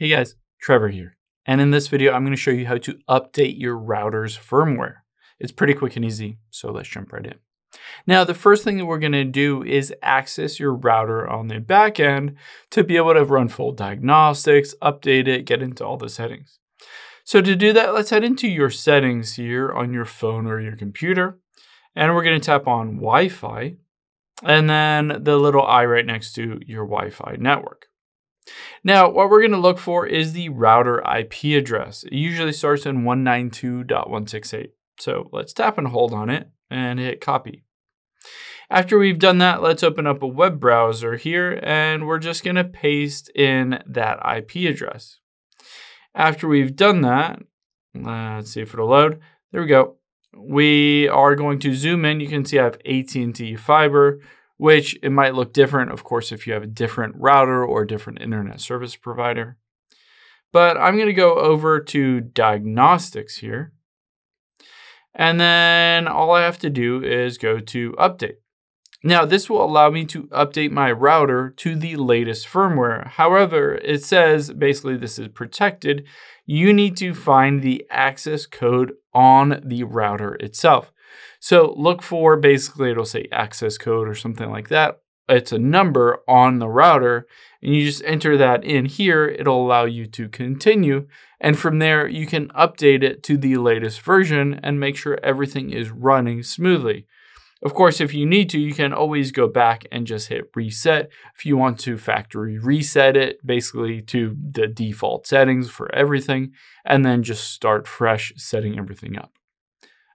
Hey guys, Trevor here. And in this video, I'm going to show you how to update your router's firmware. It's pretty quick and easy, so let's jump right in. Now, the first thing that we're going to do is access your router on the back end to be able to run full diagnostics, update it, get into all the settings. So to do that, let's head into your settings here on your phone or your computer. And we're going to tap on Wi-Fi and then the little I right next to your Wi-Fi network. Now, what we're going to look for is the router IP address. It usually starts in 192.168. So let's tap and hold on it and hit copy. After we've done that, let's open up a web browser here and we're just going to paste in that IP address. After we've done that, let's see if it'll load. There we go. We are going to zoom in. You can see I have AT&T fiber which it might look different, of course, if you have a different router or a different internet service provider. But I'm going to go over to diagnostics here. And then all I have to do is go to update. Now, this will allow me to update my router to the latest firmware. However, it says basically this is protected. You need to find the access code on the router itself. So look for basically it'll say access code or something like that. It's a number on the router and you just enter that in here. It'll allow you to continue. And from there, you can update it to the latest version and make sure everything is running smoothly. Of course, if you need to, you can always go back and just hit reset. If you want to factory reset it, basically to the default settings for everything, and then just start fresh setting everything up.